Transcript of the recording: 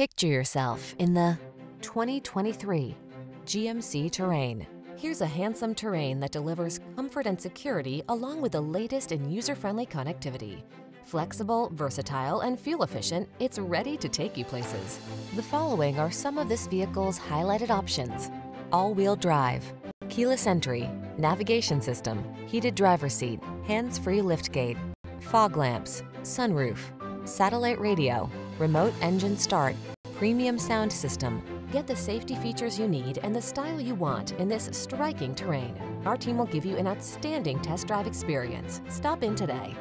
Picture yourself in the 2023 GMC Terrain. Here's a handsome Terrain that delivers comfort and security along with the latest in user-friendly connectivity. Flexible, versatile, and fuel efficient, it's ready to take you places. The following are some of this vehicle's highlighted options. All-wheel drive, keyless entry, navigation system, heated driver seat, hands-free liftgate, fog lamps, sunroof, satellite radio, remote engine start, premium sound system. Get the safety features you need and the style you want in this striking terrain. Our team will give you an outstanding test drive experience. Stop in today.